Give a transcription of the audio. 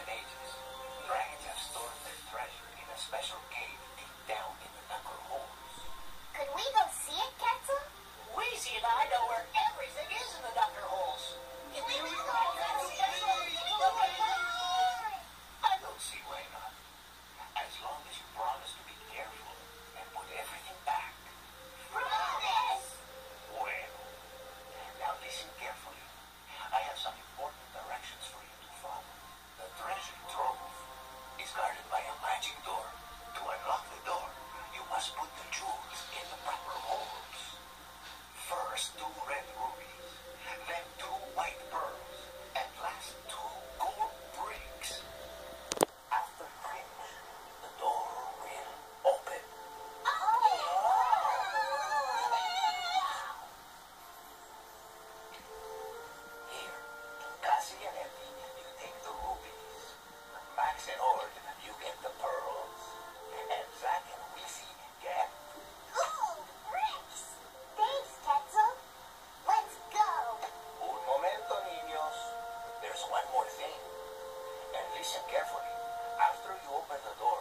and ages. jewels in the proper holes. First two red rubies, then two white pearls. And listen carefully. After you open the door,